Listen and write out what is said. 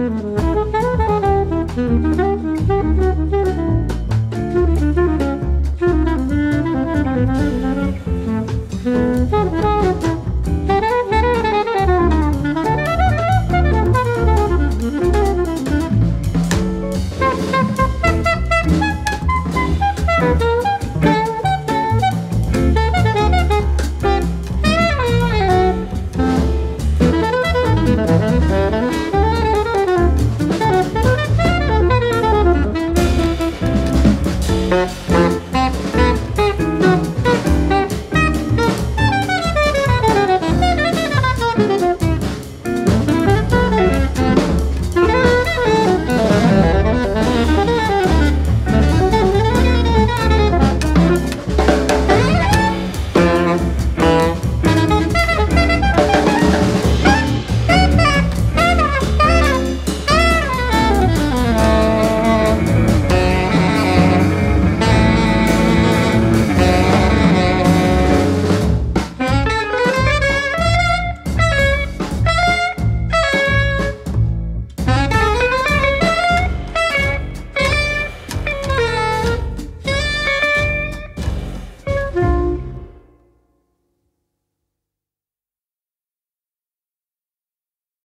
Mm-hmm.